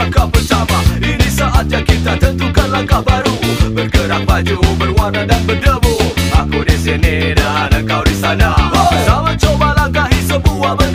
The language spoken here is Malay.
langkah bersama Ini saatnya kita tentukan langkah baru. Bergerak maju, berwarna dan berdebu. Aku di sini.